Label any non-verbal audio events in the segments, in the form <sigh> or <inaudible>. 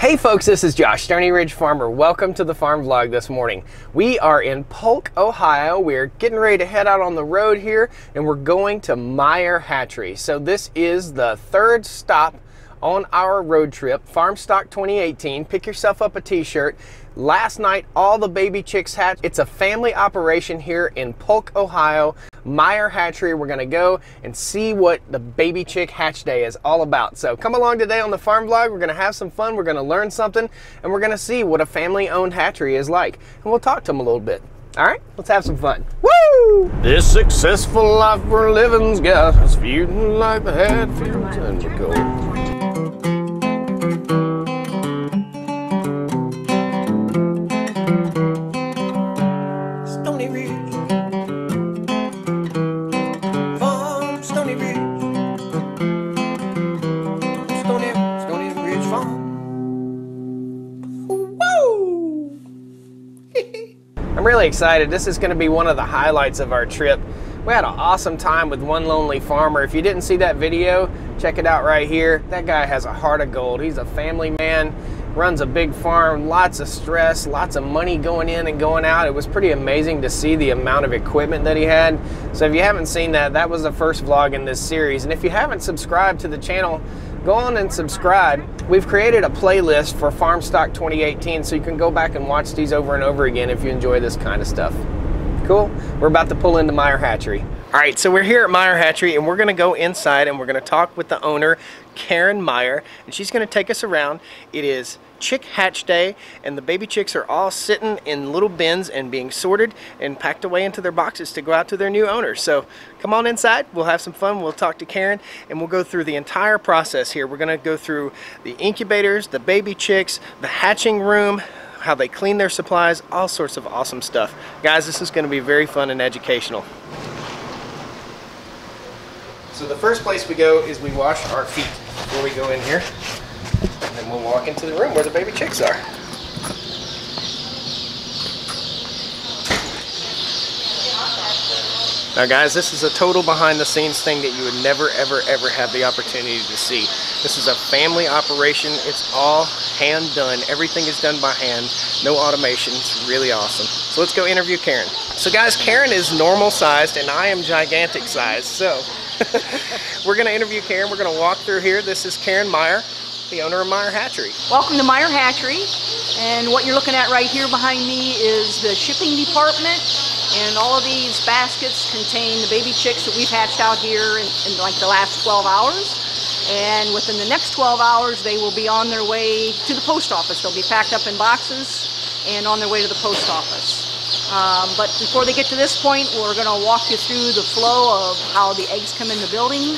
Hey folks, this is Josh, Stoney Ridge Farmer. Welcome to the farm vlog this morning. We are in Polk, Ohio. We're getting ready to head out on the road here and we're going to Meyer Hatchery. So this is the third stop on our road trip, Farm Stock 2018. Pick yourself up a t-shirt. Last night, all the baby chicks hatched. It's a family operation here in Polk, Ohio. Meyer Hatchery. We're gonna go and see what the baby chick hatch day is all about. So come along today on the farm vlog. We're gonna have some fun. We're gonna learn something and we're gonna see what a family owned hatchery is like. And we'll talk to them a little bit. All right, let's have some fun. Woo! This successful life we're living's got us feuding like the Hatfields and the Gold. I'm really excited. This is going to be one of the highlights of our trip. We had an awesome time with One Lonely Farmer. If you didn't see that video, check it out right here. That guy has a heart of gold. He's a family man, runs a big farm, lots of stress, lots of money going in and going out. It was pretty amazing to see the amount of equipment that he had. So if you haven't seen that, that was the first vlog in this series. And if you haven't subscribed to the channel, go on and subscribe. We've created a playlist for Farm Stock 2018 so you can go back and watch these over and over again if you enjoy this kind of stuff. Cool? We're about to pull into Meyer Hatchery. All right, so we're here at Meyer Hatchery and we're gonna go inside and we're gonna talk with the owner, Karen Meyer, and she's gonna take us around. It is chick hatch day and the baby chicks are all sitting in little bins and being sorted and packed away into their boxes to go out to their new owners. So come on inside, we'll have some fun, we'll talk to Karen and we'll go through the entire process here. We're gonna go through the incubators, the baby chicks, the hatching room, how they clean their supplies, all sorts of awesome stuff. Guys, this is gonna be very fun and educational. So the first place we go is we wash our feet before we go in here. And then we'll walk into the room where the baby chicks are. Now guys, this is a total behind the scenes thing that you would never ever ever have the opportunity to see. This is a family operation. It's all hand done. Everything is done by hand. No automation. It's really awesome. So let's go interview Karen. So guys, Karen is normal sized and I am gigantic sized. So <laughs> we're gonna interview Karen. We're gonna walk through here. This is Karen Meyer the owner of Meyer Hatchery. Welcome to Meyer Hatchery. And what you're looking at right here behind me is the shipping department. And all of these baskets contain the baby chicks that we've hatched out here in, in like the last 12 hours. And within the next 12 hours, they will be on their way to the post office. They'll be packed up in boxes and on their way to the post office. Um, but before they get to this point, we're going to walk you through the flow of how the eggs come in the building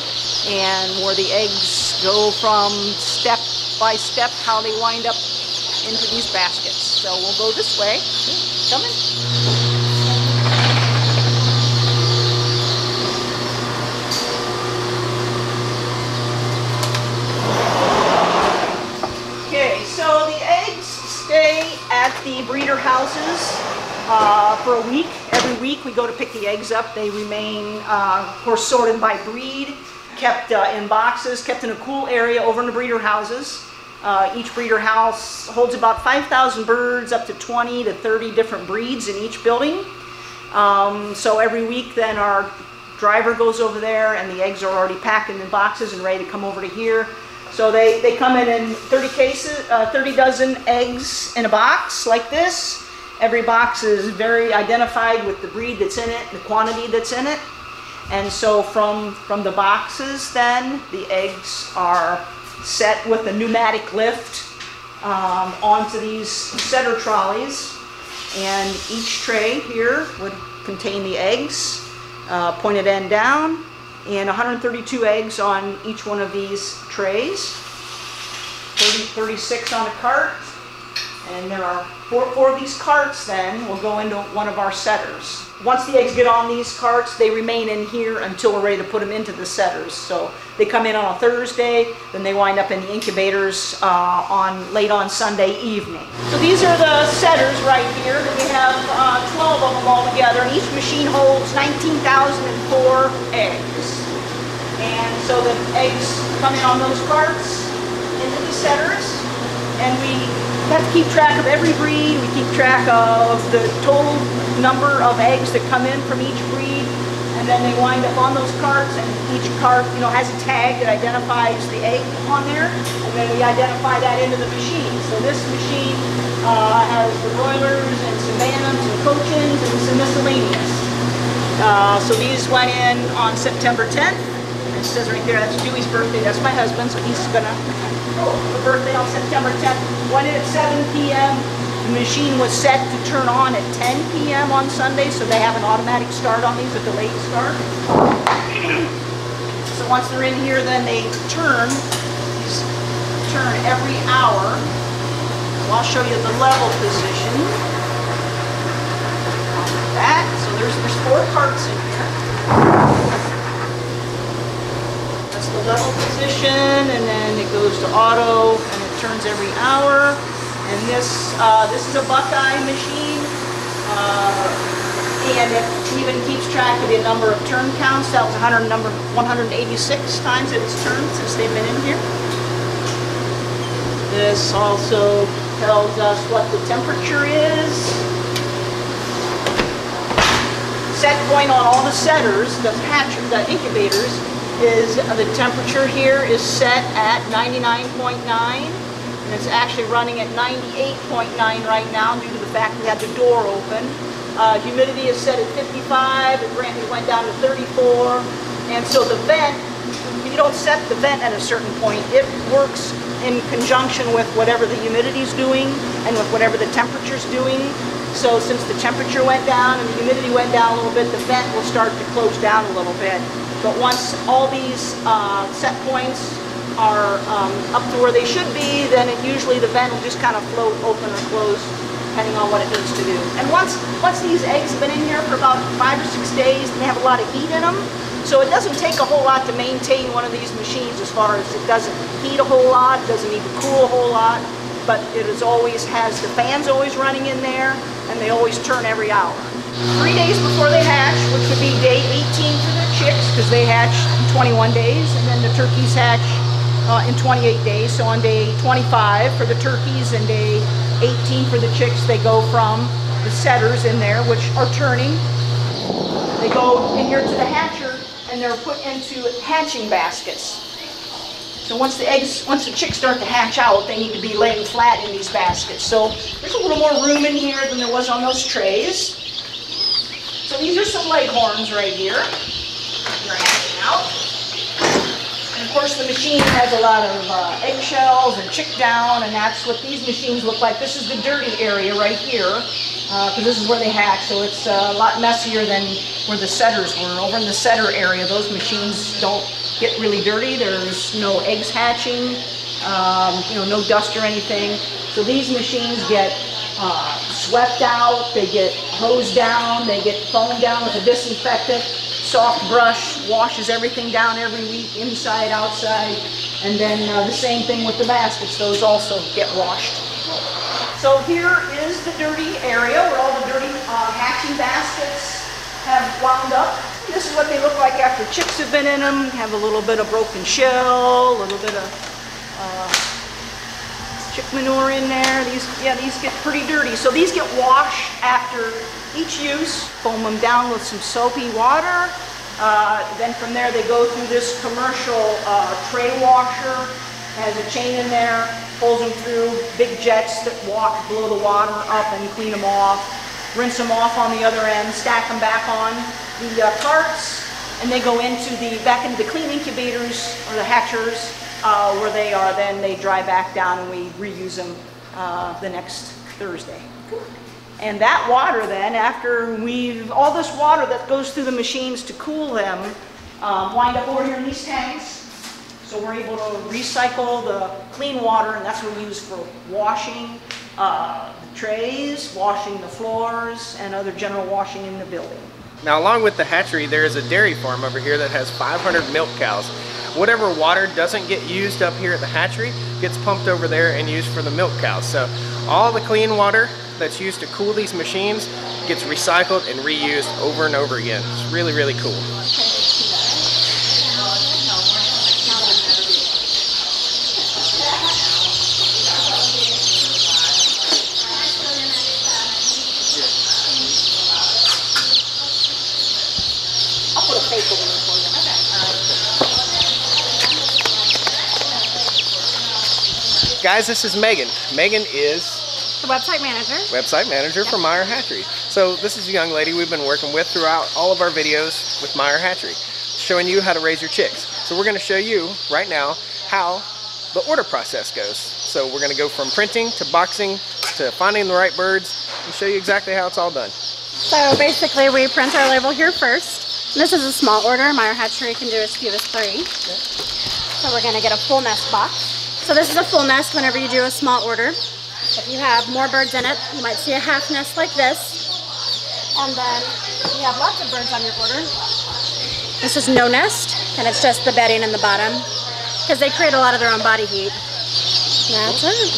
and where the eggs go from step by step, how they wind up into these baskets. So we'll go this way. Come in. Okay, so the eggs stay at the breeder houses uh, for a week. Every week we go to pick the eggs up. They remain, uh, of course, sorted by breed, kept uh, in boxes, kept in a cool area over in the breeder houses. Uh, each breeder house holds about 5,000 birds, up to 20 to 30 different breeds in each building. Um, so every week then our driver goes over there and the eggs are already packed in the boxes and ready to come over to here. So they, they come in in 30 cases, uh, 30 dozen eggs in a box like this. Every box is very identified with the breed that's in it, the quantity that's in it. And so from, from the boxes then, the eggs are set with a pneumatic lift um, onto these setter trolleys. And each tray here would contain the eggs, uh, pointed end down, and 132 eggs on each one of these trays. 30, 36 on a cart, and there are of these carts then will go into one of our setters. Once the eggs get on these carts, they remain in here until we're ready to put them into the setters. So they come in on a Thursday, then they wind up in the incubators uh, on late on Sunday evening. So these are the setters right here. We have uh, 12 of them all together, and each machine holds 19,004 eggs. And so the eggs come in on those carts into the setters and we have to keep track of every breed. We keep track of the total number of eggs that come in from each breed, and then they wind up on those carts, and each cart, you know, has a tag that identifies the egg on there, and then we identify that into the machine. So this machine uh, has the broilers and bantams and cochins and some miscellaneous. Uh, so these went in on September 10th. It says right there, that's Dewey's birthday. That's my husband, so he's gonna, the birthday on September 10th. Went in at 7 p.m. The machine was set to turn on at 10 p.m. on Sunday, so they have an automatic start on these, a delayed start. So once they're in here, then they turn, turn every hour. So I'll show you the level position. That, so there's, there's four parts in here. Level position, and then it goes to auto, and it turns every hour. And this, uh, this is a Buckeye machine, uh, and it even keeps track of the number of turn counts. That was 100, number 186 times it's turned since they've been in here. This also tells us what the temperature is. Set point on all the setters, the hatch, the incubators, is uh, the temperature here is set at 99.9 and it's actually running at 98.9 right now due to the fact we had the door open. Uh, humidity is set at 55, it ran- went down to 34, and so the vent, you don't set the vent at a certain point, it works in conjunction with whatever the humidity's doing and with whatever the temperature's doing. So since the temperature went down and the humidity went down a little bit, the vent will start to close down a little bit. But once all these uh, set points are um, up to where they should be, then it usually the vent will just kind of float open or close depending on what it needs to do. And once once these eggs have been in here for about five or six days, they have a lot of heat in them. So it doesn't take a whole lot to maintain one of these machines as far as it doesn't heat a whole lot, doesn't need to cool a whole lot, but it is always has the fans always running in there and they always turn every hour. Three days before they hatch, which would be day 18 for the chicks because they hatch in 21 days, and then the turkeys hatch uh, in 28 days. So on day 25 for the turkeys and day 18 for the chicks, they go from the setters in there, which are turning. They go in here to the hatcher and they're put into hatching baskets. So once the eggs, once the chicks start to hatch out, they need to be laying flat in these baskets. So there's a little more room in here than there was on those trays. So these are some leghorns right here. Out. And of course the machine has a lot of uh, eggshells and chick down and that's what these machines look like. This is the dirty area right here because this is where they hatch so it's uh, a lot messier than where the setters were. Over in the setter area those machines don't get really dirty. There's no eggs hatching, um, you know, no dust or anything. So these machines get uh, swept out, they get hosed down, they get foamed down with a disinfectant soft brush washes everything down every week, inside, outside, and then uh, the same thing with the baskets. Those also get washed. So here is the dirty area where all the dirty uh, hatching baskets have wound up. This is what they look like after chicks have been in them. Have a little bit of broken shell, a little bit of uh, chick manure in there. These, yeah, these get pretty dirty. So these get washed after each use. Foam them down with some soapy water. Uh, then from there they go through this commercial uh, tray washer. Has a chain in there, pulls them through big jets that walk, blow the water up and clean them off. Rinse them off on the other end, stack them back on the uh, carts, and they go into the back into the clean incubators or the hatchers uh, where they are. Then they dry back down and we reuse them uh, the next Thursday. And that water then, after we've, all this water that goes through the machines to cool them, um, wind up over here in these tanks. So we're able to recycle the clean water and that's what we use for washing uh, the trays, washing the floors, and other general washing in the building. Now, along with the hatchery, there is a dairy farm over here that has 500 milk cows. Whatever water doesn't get used up here at the hatchery gets pumped over there and used for the milk cows. So all the clean water that's used to cool these machines gets recycled and reused over and over again. It's really, really cool. Guys, this is Megan. Megan is The website manager. website manager for Meyer Hatchery. So this is a young lady we've been working with throughout all of our videos with Meyer Hatchery, showing you how to raise your chicks. So we're going to show you right now how the order process goes. So we're going to go from printing to boxing to finding the right birds and show you exactly how it's all done. So basically we print our label here first. This is a small order. Meyer Hatchery can do as few as three. So we're going to get a full nest box. So this is a full nest whenever you do a small order. If you have more birds in it, you might see a half nest like this. And then you have lots of birds on your order, this is no nest, and it's just the bedding in the bottom because they create a lot of their own body heat. That's it.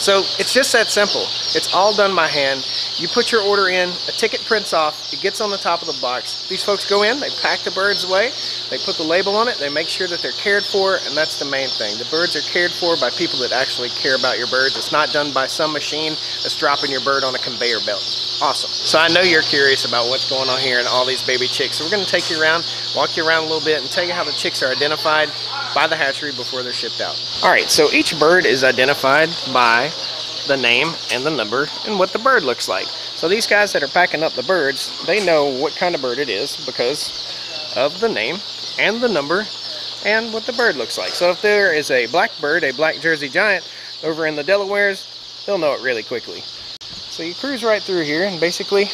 So it's just that simple. It's all done by hand. You put your order in, a ticket prints off, it gets on the top of the box. These folks go in, they pack the birds away, they put the label on it, they make sure that they're cared for, and that's the main thing. The birds are cared for by people that actually care about your birds. It's not done by some machine that's dropping your bird on a conveyor belt. Awesome. So I know you're curious about what's going on here and all these baby chicks. So we're gonna take you around, walk you around a little bit, and tell you how the chicks are identified by the hatchery before they're shipped out. All right, so each bird is identified by the name and the number and what the bird looks like. So these guys that are packing up the birds, they know what kind of bird it is because of the name and the number and what the bird looks like. So if there is a black bird, a black Jersey Giant over in the Delawares, they'll know it really quickly. So you cruise right through here and basically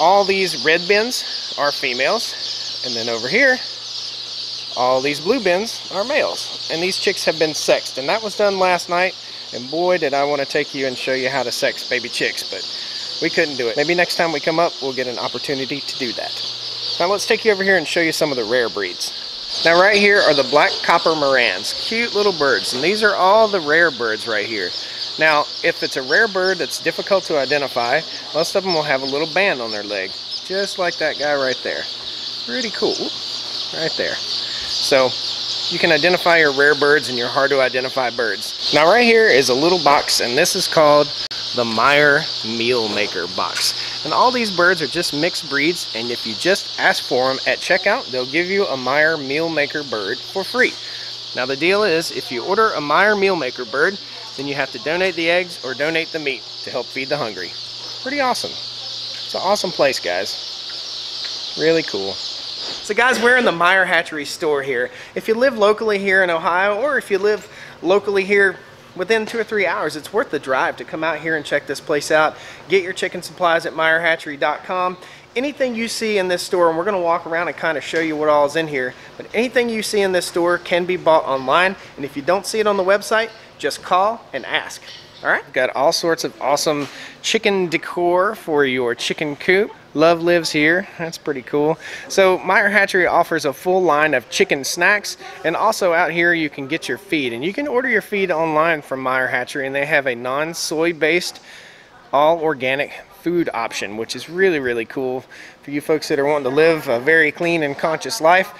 all these red bins are females and then over here all these blue bins are males and these chicks have been sexed and that was done last night and boy did I want to take you and show you how to sex baby chicks but we couldn't do it. Maybe next time we come up we'll get an opportunity to do that. Now let's take you over here and show you some of the rare breeds. Now right here are the black copper Marans. Cute little birds and these are all the rare birds right here. Now if it's a rare bird that's difficult to identify most of them will have a little band on their leg just like that guy right there. Pretty cool right there. So you can identify your rare birds and your hard to identify birds. Now right here is a little box and this is called the Meyer Meal Maker box. And all these birds are just mixed breeds and if you just ask for them at checkout, they'll give you a Meyer Meal Maker bird for free. Now the deal is if you order a Meyer Meal Maker bird, then you have to donate the eggs or donate the meat to help feed the hungry. Pretty awesome. It's an awesome place, guys. Really cool. So guys, we're in the Meyer Hatchery store here. If you live locally here in Ohio, or if you live locally here within two or three hours, it's worth the drive to come out here and check this place out. Get your chicken supplies at meyerhatchery.com. Anything you see in this store, and we're gonna walk around and kind of show you what all is in here, but anything you see in this store can be bought online, and if you don't see it on the website, just call and ask. All right, got all sorts of awesome chicken decor for your chicken coop. Love lives here. That's pretty cool. So Meyer Hatchery offers a full line of chicken snacks and also out here you can get your feed and you can order your feed online from Meyer Hatchery and they have a non-soy based all organic food option which is really really cool for you folks that are wanting to live a very clean and conscious life.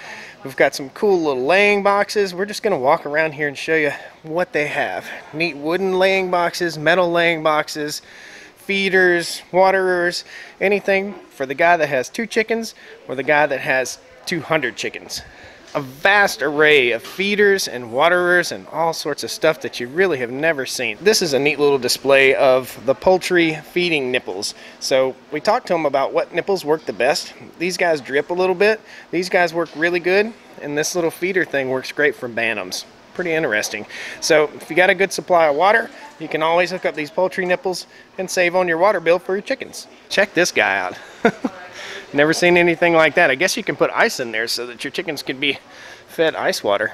We've got some cool little laying boxes. We're just going to walk around here and show you what they have. Neat wooden laying boxes, metal laying boxes, feeders, waterers, anything for the guy that has two chickens or the guy that has 200 chickens. A vast array of feeders and waterers and all sorts of stuff that you really have never seen. This is a neat little display of the poultry feeding nipples. So we talked to them about what nipples work the best. These guys drip a little bit. These guys work really good. And this little feeder thing works great for bantams pretty interesting. So if you got a good supply of water, you can always hook up these poultry nipples and save on your water bill for your chickens. Check this guy out. <laughs> Never seen anything like that. I guess you can put ice in there so that your chickens can be fed ice water.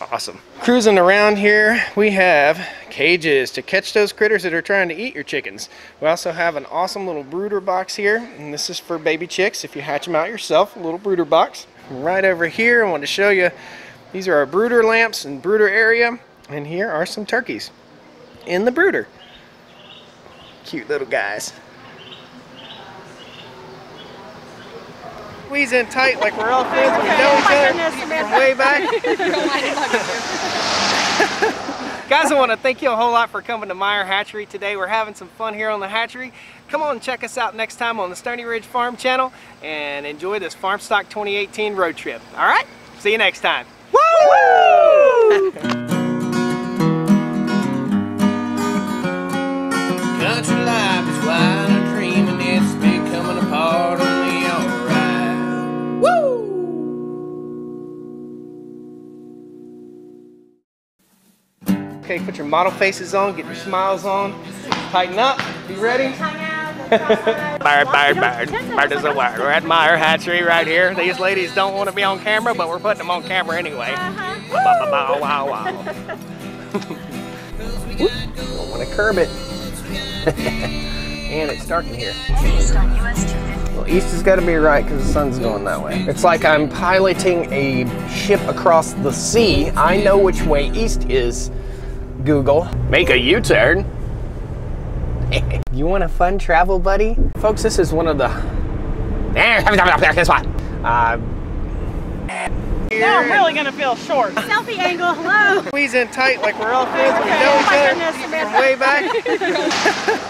Awesome. Cruising around here, we have cages to catch those critters that are trying to eat your chickens. We also have an awesome little brooder box here, and this is for baby chicks if you hatch them out yourself, a little brooder box. Right over here, I want to show you these are our brooder lamps and brooder area. And here are some turkeys in the brooder. Cute little guys. Squeeze in tight like we're all friends. We know each other way back. <laughs> Guys, I want to thank you a whole lot for coming to Meyer Hatchery today. We're having some fun here on the hatchery. Come on and check us out next time on the Stoney Ridge Farm channel and enjoy this Farm Stock 2018 road trip. All right? See you next time. Woo! Country life is wild and dream and it's becoming a part of me alright. Woo! Okay, put your model faces on, get your smiles on, tighten up, be ready. Bird, bird, bird, bird is a word. We're at Meyer Hatchery right here. These ladies don't want to be on camera, but we're putting them on camera anyway. Uh-huh. Wow, wow, wow. <laughs> Don't want to curb it. <laughs> and it's dark in here. Well, east has got to be right because the sun's going that way. It's like I'm piloting a ship across the sea. I know which way east is. Google. Make a U-turn. <laughs> you want a fun travel buddy? Folks, this is one of the... Guess <laughs> what? Uh, Now I'm really gonna feel short. Selfie angle, hello. squeeze in tight like we're all friends. We know each other from way back. Woo! <laughs>